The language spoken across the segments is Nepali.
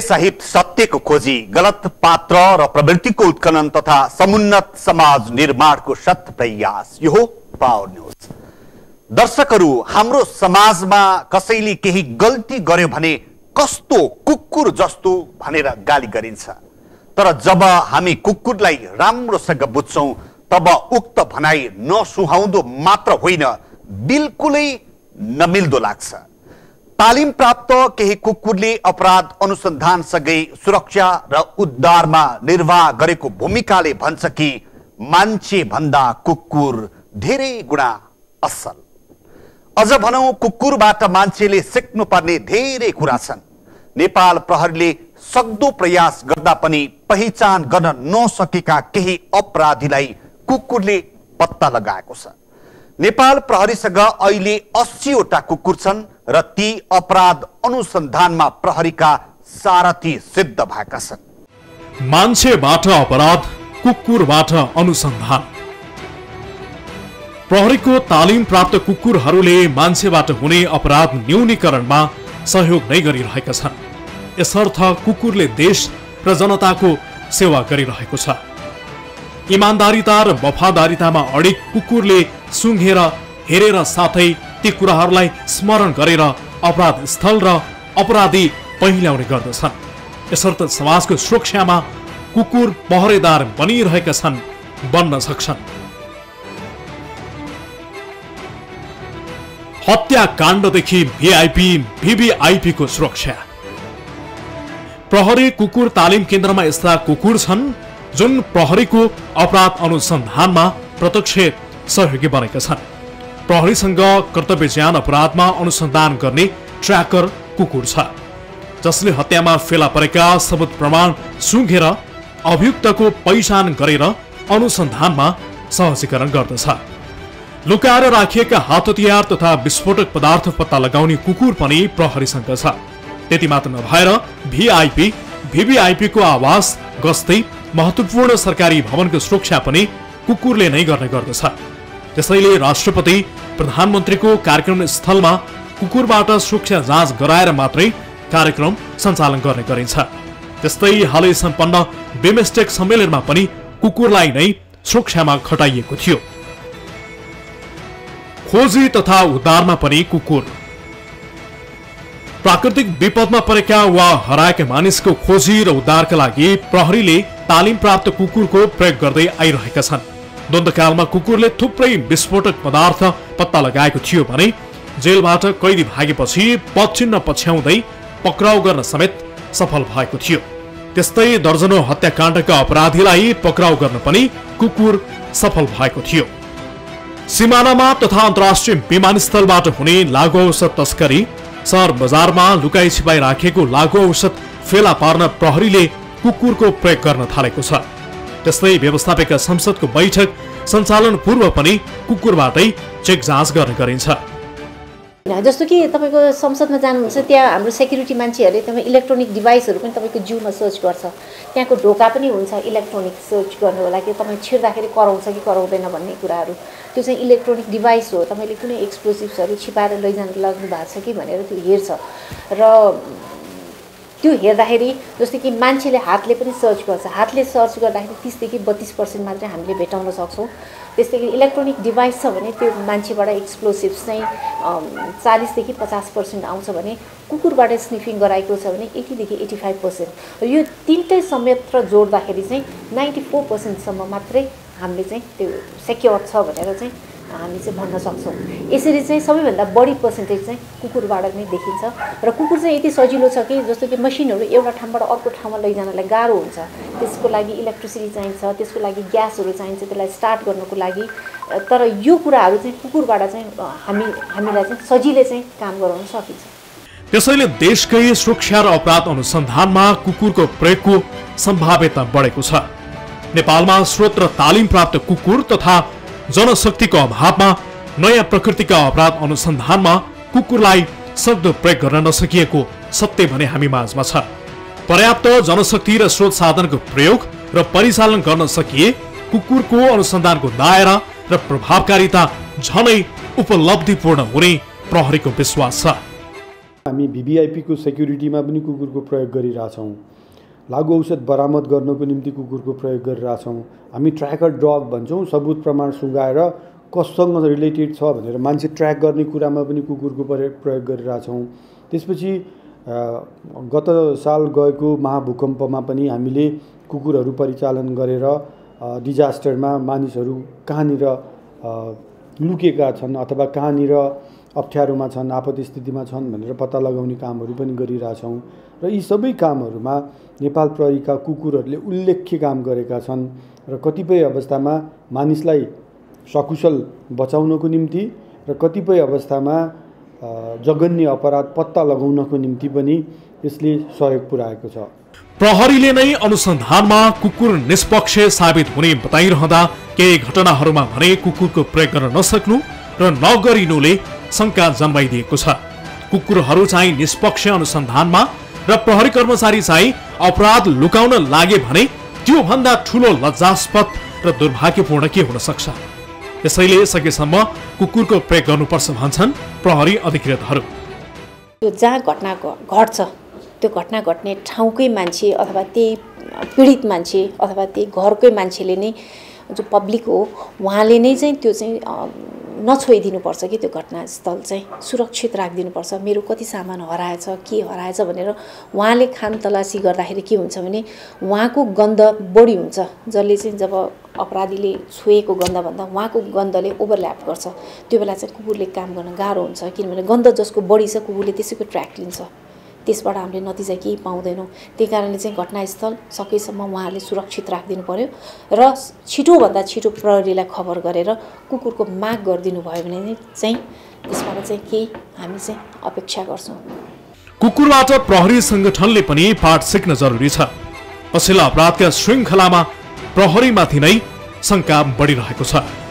सहित सत्यको खोजी गलत पात्र र प्रवृत्तिको उत्खनन तथा समुन्नत समाज निर्माणको शत प्रयास। यो पावर न्युज। दर्शकहरू हाम्रो समाजमा कसैले केही गल्ती गर्यो भने कस्तो कुकुर जस्तो भनेर गाली गरिन्छ। तर जब हामी कुकुरलाई राम्रोसँग बुझ्छौँ तब उक्त भनाइ नसुहाउँदो मात्र होइन बिल्कुलै नमिल्दो लाग्छ। तालिम प्राप्त केही कुकुरले अपराध अनुसन्धानसँगै सुरक्षा र उद्धारमा निर्वाह गरेको भूमिकाले भन्छ कि मान्छे भन्दा कुकुर धेरै गुणा असल। अझ भनौँ कुकुरबाट मान्छेले सिक्नुपर्ने धेरै कुरा छन्। नेपाल प्रहरीले सक्दो प्रयास गर्दा पनि पहिचान गर्न नसकेका केही अपराधीलाई कुकुरले पत्ता लगाएको छ। नेपाल प्रहरीसँग अहिले अस्सीवटा कुकुर छन्। र ती अपराध अनुसन्धानमा प्रहरीका सारथी सिद्ध भएका छन्। मान्छेबाट अपराध कुकुरबाट अनुसन्धान। प्रहरीको तालिम प्राप्त कुकुरहरूले मान्छेबाट हुने अपराध न्यूनीकरणमा सहयोग नै गरिरहेका छन्। यसर्थ कुकुरले देश र जनताको सेवा गरिरहेको छ। इमान्दारिता र वफादारितामा अडिक कुकुरले सुँघेर हेरेर साथै ती कुराहरूलाई स्मरण गरेर अपराध स्थल र अपराधी पहिल्याउने गर्दछन्। यसर्थ समाजको सुरक्षामा कुकुर पहरेदार बनिरहेका छन् बन्न सक्छन्। हत्याकाण्डदेखि भिआइपी भिभिआइपीको सुरक्षा। प्रहरी कुकुर तालिम केन्द्रमा यस्ता कुकुर छन् जुन प्रहरीको अपराध अनुसन्धानमा प्रत्यक्ष सहयोगी बनेका छन्। प्रहरीसँग कर्तव्य ज्यान अपराधमा अनुसन्धान गर्ने ट्र्याकर कुकुर छ जसले हत्यामा फेला परेका सबुत प्रमाण सुँघेर अभियुक्तको पहिचान गरेर अनुसन्धानमा सहजीकरण गर्दछ। लुकाएर राखिएका हात हतियार तथा विस्फोटक पदार्थ पत्ता लगाउने कुकुर पनि प्रहरीसँग छ। त्यति मात्र नभएर भिआइपी भिभिआइपीको आवास गस्दै महत्वपूर्ण सरकारी भवनको सुरक्षा पनि कुकुरले नै गर्ने गर्दछ। त्यसैले राष्ट्रपति प्रधानमन्त्रीको कार्यक्रम स्थलमा कुकुरबाट सुरक्षा जाँच गराएर मात्रै कार्यक्रम सञ्चालन गर्ने गरिन्छ। त्यस्तै हालै सम्पन्न बिमेस्टेक सम्मेलनमा पनि कुकुरलाई नै सुरक्षामा खटाइएको थियो। खोजी तथा उद्धारमा पनि कुकुर। प्राकृतिक विपदमा परेका वा हराएका मानिसको खोजी र उद्धारका लागि प्रहरीले तालिम प्राप्त कुकुरको प्रयोग गर्दै आइरहेका छन्। द्वन्द्वकालमा कुकुरले थुप्रै विस्फोटक पदार्थ पत्ता लगाएको थियो भने जेलबाट कैदी भागेपछि पदचिन्ह पछ्याउँदै पक्राउ गर्न समेत सफल भएको थियो। त्यस्तै दर्जनौ हत्याकाण्डका अपराधीलाई पक्राउ गर्न पनि कुकुर सफल भएको थियो। सिमानामा तथा अन्तर्राष्ट्रिय विमानस्थलबाट हुने लागु औषध तस्करी सहर बजारमा लुकाई छिपाई राखेको लागु औषध फेला पार्न प्रहरीले कुकुरको प्रयोग गर्न थालेको छ। त्यस्तै व्यवस्थापिका संसदको बैठक सञ्चालन पूर्व पनि कुकुरबाटै चेक जाँच गर्ने गरिन्छ। जस्तो कि तपाईँको संसदमा जानुहुन्छ त्यहाँ हाम्रो सेक्युरिटी मान्छेहरूले तपाईँ इलेक्ट्रोनिक डिभाइसहरू पनि तपाईँको जिउमा सर्च गर्छ। त्यहाँको ढोका पनि हुन्छ इलेक्ट्रोनिक सर्च गर्नुको लागि तपाईँ छिर्दाखेरि कराउँछ कि कराउँदैन भन्ने कुराहरू। त्यो चाहिँ इलेक्ट्रोनिक डिभाइस हो। तपाईँले कुनै एक्सप्लोसिभ्सहरू छिपाएर लैजानु लाग्नु भएको छ कि भनेर त्यो हेर्छ। र त्यो हेर्दाखेरि जस्तै कि मान्छेले हातले पनि सर्च गर्छ। हातले सर्च गर्दाखेरि तिसदेखि बत्तिस पर्सेन्ट मात्रै हामीले भेटाउन सक्छौँ। त्यस्तै गरी इलेक्ट्रोनिक डिभाइस छ भने त्यो मान्छेबाट एक्सप्लोसिभ्स चाहिँ चालिसदेखि पचास पर्सेन्ट आउँछ भने कुकुरबाट स्निफिङ गराएको छ भने एटीदेखि एटी फाइभ पर्सेन्ट। यो तिनटै समेत जोड्दाखेरि चाहिँ नाइन्टी फोर पर्सेन्टसम्म मात्रै हामीले चाहिँ त्यो सेक्योर छ भनेर चाहिँ हामी चाहिँ भन्न सक्छौँ। यसरी चाहिँ सबैभन्दा बढी पर्सेन्टेज चाहिँ कुकुरबाट नै देखिन्छ र कुकुर चाहिँ यति सजिलो छ कि जस्तो कि मसिनहरू एउटा ठाउँबाट अर्को ठाउँमा लैजानलाई गाह्रो हुन्छ। त्यसको लागि इलेक्ट्रिसिटी चाहिन्छ त्यसको लागि ग्यासहरू चाहिन्छ त्यसलाई स्टार्ट गर्नुको लागि। तर यो कुराहरू चाहिँ कुकुरबाट चाहिँ हामी हामीलाई चाहिँ सजिलै चाहिँ काम गराउन सकिन्छ। त्यसैले देशकै सुरक्षा र अपराध अनुसन्धानमा कुकुरको प्रयोगको सम्भाव्यता बढेको छ। नेपालमा स्रोत र तालिम प्राप्त कुकुर तथा जनशक्तिको अभावमा नयाँ प्रकृतिका अपराध अनुसन्धानमा कुकुरलाई शब्द प्रयोग गर्न नसकिएको सत्य भने हामी माझमा छ। पर्याप्त जनशक्ति र स्रोत साधनको प्रयोग र परिचालन गर्न सकिए कुकुरको अनुसन्धानको दायरा र प्रभावकारिता झनै उपलब्धिपूर्ण हुने प्रहरीको विश्वास छ। हामी भिभिआइपीको सेक्युरिटीमा पनि कुकुरको प्रयोग गरिरहेछौँ। लागु औषध बरामद गर्नको निम्ति कुकुरको प्रयोग गरिरहेछौँ। हामी ट्र्याकर डग भन्छौँ सबुत प्रमाण सुँगाएर कससँग रिलेटेड छ भनेर मान्छे ट्र्याक गर्ने कुरामा पनि कुकुरको प्रयोग प्रयोग गरिरहेछौँ। त्यसपछि गत साल गएको महाभूकम्पमा पनि हामीले कुकुरहरू परिचालन गरेर डिजास्टरमा मानिसहरू कहाँनिर लुकेका छन् अथवा कहाँनिर अप्ठ्यारोमा छन् आपत स्थितिमा छन् भनेर पत्ता लगाउने कामहरू पनि गरिरहेछौँ। र यी सबै कामहरूमा नेपाल प्रहरीका कुकुरहरूले उल्लेख्य काम गरेका छन् र कतिपय अवस्थामा मानिसलाई सकुशल बचाउनको निम्ति र कतिपय अवस्थामा जघन्य अपराध पत्ता लगाउनको निम्ति पनि यसले सहयोग पुर्याएको छ। प्रहरीले नै अनुसन्धानमा कुकुर निष्पक्ष साबित हुने बताइरहँदा केही घटनाहरूमा भने कुकुरको प्रयोग गर्न नसक्नु र नगरिनुले शङ्का जन्माइदिएको छ। कुकुरहरू चाहिँ निष्पक्ष अनुसन्धानमा र प्रहरी कर्मचारी चाहिँ अपराध लुकाउन लागे भने त्योभन्दा ठुलो लज्जास्पद र दुर्भाग्यपूर्ण के हुन सक्छ? त्यसैले सकेसम्म कुकुरको प्रयोग गर्नुपर्छ भन्छन् प्रहरी अधिकृतहरू। त्यो जहाँ घटना घट्छ त्यो घटना घट्ने ठाउँकै मान्छे अथवा त्यही पीडित मान्छे अथवा त्यही घरकै मान्छेले नै जो पब्लिक हो उहाँले नै चाहिँ त्यो चाहिँ नछोइदिनुपर्छ कि त्यो घटनास्थल चाहिँ? सुरक्षित राखिदिनुपर्छ। मेरो कति सामान हराएछ के हराएछ भनेर उहाँले खान तलासी गर्दाखेरि के हुन्छ भने उहाँको गन्ध बढी हुन्छ जसले चाहिँ जब अपराधीले छोएको गन्धभन्दा उहाँको गन्धले ओभरल्याप गर्छ। त्यो बेला चाहिँ कुकुरले काम गर्न गाह्रो हुन्छ किनभने गन्ध जसको बढी छ कुकुरले त्यसैको ट्र्याक लिन्छ। त्यसबाट हामीले नतिजा केही पाउँदैनौँ। त्यही कारणले चाहिँ घटनास्थल सकेसम्म उहाँहरूले सुरक्षित राखिदिनु पर्यो र छिटोभन्दा छिटो प्रहरीलाई खबर गरेर कुकुरको माग गरिदिनु भयो भने चाहिँ त्यसबाट चाहिँ केही हामी चाहिँ अपेक्षा गर्छौँ। कुकुरबाट प्रहरी सङ्गठनले पनि पाठ सिक्न जरुरी छ। पछिल्ला अपराधका श्रृङ्खलामा प्रहरीमाथि नै शङ्का बढिरहेको छ।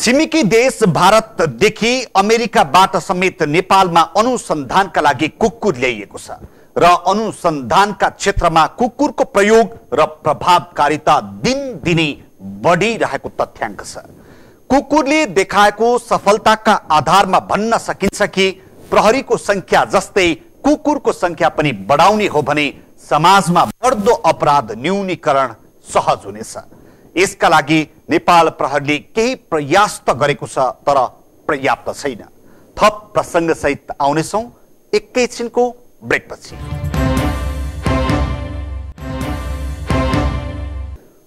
छिमेकी देश भारतदेखि अमेरिकाबाट समेत नेपालमा अनुसन्धानका लागि कुकुर ल्याइएको छ र अनुसन्धानका क्षेत्रमा कुकुरको प्रयोग र प्रभावकारिता दिनदिनै बढिरहेको तथ्याङ्क छ। कुकुरले देखाएको सफलताका आधारमा भन्न सकिन्छ कि प्रहरीको संख्या जस्तै कुकुरको संख्या पनि बढाउने हो भने समाजमा बढ्दो अपराध न्यूनीकरण सहज हुनेछ। यसका लागि नेपाल प्रहरीले केही प्रयास त गरेको छ तर पर्याप्त छैन। थप प्रसङ्गसहित आउनेछौँ। एकैछिनको ब्रेकपछि।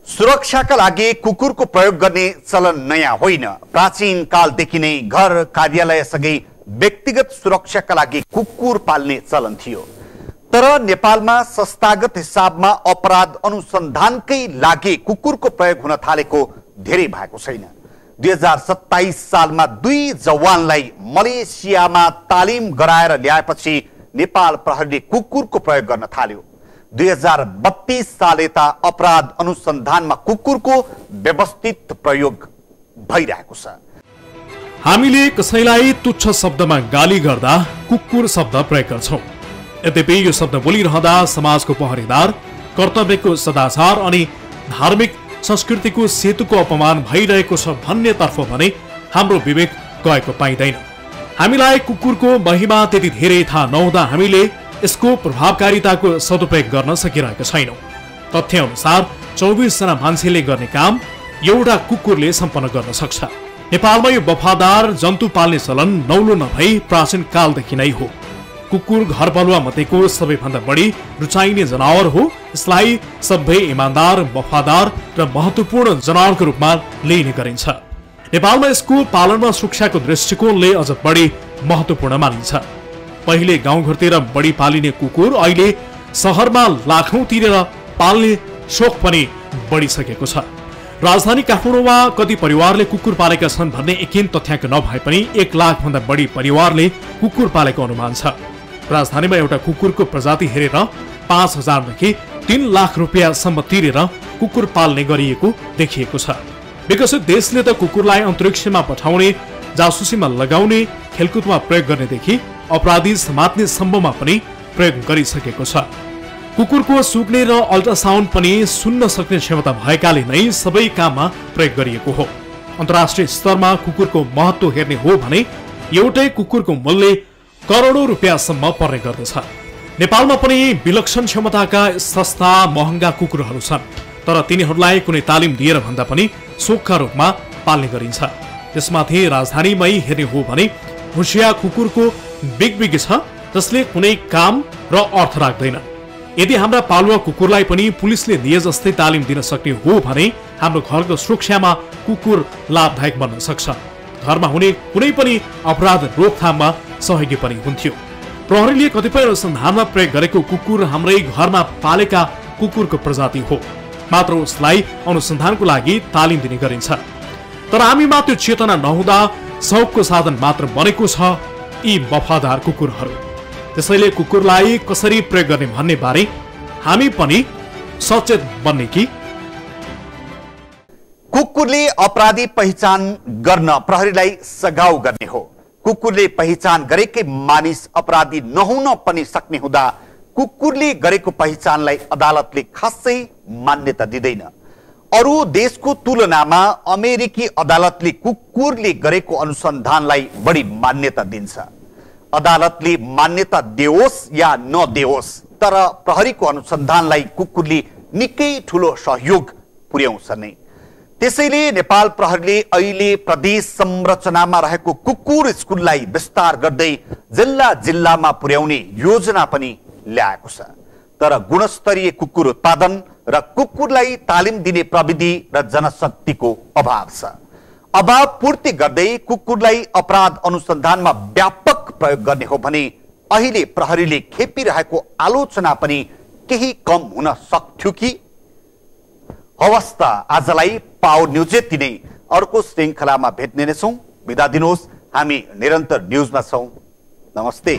सुरक्षाका लागि कुकुरको प्रयोग गर्ने चलन नयाँ होइन। प्राचीन कालदेखि नै घर कार्यालयसँगै व्यक्तिगत सुरक्षाका लागि कुकुर पाल्ने चलन थियो। तर नेपालमा संस्थागत हिसाबमा अपराध अनुसन्धानकै लागि कुकुरको प्रयोग हुन थालेको धेरै भएको छैन। दुई हजार सत्ताइस सालमा दुई जवानलाई मलेसियामा तालिम गराएर ल्याएपछि नेपाल प्रहरीले कुकुरको प्रयोग गर्न थाल्यो। दुई हजार बत्तीस साल यता अपराध अनुसन्धानमा कुकुरको व्यवस्थित प्रयोग भइरहेको छ। हामीले कसैलाई तुच्छ शब्दमा गाली गर्दा कुकुर शब्द प्रयोग गर्छौँ। यद्यपि यो शब्द बोलिरहँदा समाजको पहरेदार कर्तव्यको सदाचार अनि धार्मिक संस्कृतिको सेतुको अपमान भइरहेको छ भन्नेतर्फ भने हाम्रो विवेक गएको पाइँदैन। हामीलाई कुकुरको महिमा त्यति धेरै थाहा नहुँदा हामीले यसको प्रभावकारिताको सदुपयोग गर्न सकिरहेका छैनौँ। तथ्य अनुसार चौबिसजना मान्छेले गर्ने काम एउटा कुकुरले सम्पन्न गर्न सक्छ। नेपालमा यो वफादार जन्तु पाल्ने चलन नौलो नभई प्राचीन कालदेखि नै हो। कुकुर घर बलुवा मध्येको सबैभन्दा बढी रुचाइने जनावर हो। यसलाई सबै इमान्दार वफादार र महत्वपूर्ण जनावरको रूपमा लिइने गरिन्छ। नेपालमा यसको पालनमा सुरक्षाको दृष्टिकोणले अझ बढी महत्वपूर्ण मानिन्छ। पहिले गाउँघरतिर बढी पालिने कुकुर अहिले सहरमा लाखौँ तिरेर पाल्ने सोख पनि बढिसकेको छ। राजधानी काठमाडौँमा कति परिवारले कुकुर पालेका छन् भन्ने एकिन तथ्याङ्क नभए पनि एक लाखभन्दा बढी परिवारले कुकुर पालेको अनुमान छ। राजधानीमा एउटा कुकुरको प्रजाति हेरेर पाँच हजारदेखि तिन लाख रुपियाँसम्म तिरेर कुकुर पाल्ने गरिएको देखिएको छ। विकसित देशले त कुकुरलाई अन्तरिक्षमा पठाउने जासुसीमा लगाउने खेलकुदमा प्रयोग गर्नेदेखि अपराधी समात्ने सम्भवमा पनि प्रयोग गरिसकेको छ। कुकुरको सुक्ने र अल्ट्रासाउन्ड पनि सुन्न सक्ने क्षमता भएकाले नै सबै काममा प्रयोग गरिएको हो। अन्तर्राष्ट्रिय स्तरमा कुकुरको महत्व हेर्ने हो भने एउटै कुकुरको मूल्य करोडौँ रुपियाँसम्म पर्ने गर्दछ। नेपालमा पनि विलक्षण क्षमताका सस्ता महँगा कुकुरहरू छन् तर तिनीहरूलाई कुनै तालिम दिएर भन्दा पनि सोखका रूपमा पाल्ने गरिन्छ। त्यसमाथि राजधानीमै हेर्ने हो भने भुसिया कुकुरको बिग छ जसले कुनै काम र अर्थ राख्दैन। यदि हाम्रा पालुवा कुकुरलाई पनि पुलिसले दिए जस्तै तालिम दिन सक्ने हो भने हाम्रो घरको सुरक्षामा कुकुर लाभदायक बन्न सक्छ। घरमा हुने कुनै पनि अपराध रोकथाममा सहयोगी पनि हुन्थ्यो। प्रहरीले कतिपय अनुसन्धानमा प्रयोग गरेको कुकुर हाम्रै घरमा पालेका कुकुरको प्रजाति हो। मात्र उसलाई अनुसन्धानको लागि तालिम दिने गरिन्छ। तर हामीमा त्यो चेतना नहुँदा सौकको साधन मात्र बनेको छ यी वफादार कुकुरहरू। त्यसैले कुकुरलाई कसरी प्रयोग गर्ने भन्ने बारे हामी पनि सचेत बन्ने कि कुकुरले अपराधी पहिचान गर्न प्रहरीलाई सघाउ गर्ने हो। कुकुरले पहिचान गरेकै मानिस अपराधी नहुन पनि सक्ने हुँदा कुकुरले गरेको पहिचानलाई अदालतले खासै मान्यता दिँदैन। अरू देशको तुलनामा अमेरिकी अदालतले कुकुरले गरेको अनुसन्धानलाई बढी मान्यता दिन्छ। अदालतले मान्यता दियोस् या नदियोस् तर प्रहरीको अनुसन्धानलाई कुकुरले निकै ठुलो सहयोग पुर्याउँछ नै। त्यसैले नेपाल प्रहरीले अहिले प्रदेश संरचनामा रहेको कुकुर स्कुललाई विस्तार गर्दै जिल्ला जिल्लामा पुर्याउने योजना पनि ल्याएको छ। तर गुणस्तरीय कुकुर उत्पादन र कुकुरलाई तालिम दिने प्रविधि र जनशक्तिको अभाव छ। अभाव पूर्ति गर्दै कुकुरलाई अपराध अनुसन्धानमा व्यापक प्रयोग गर्ने हो भने अहिले प्रहरीले खेपिरहेको आलोचना पनि केही कम हुन सक्थ्यो कि? हवस् त आजलाई पावर न्युज यति नै अर्को श्रृङ्खलामा भेट्ने नै छौँ बिदा दिनुहोस्। हामी निरन्तर न्युजमा छौँ। नमस्ते।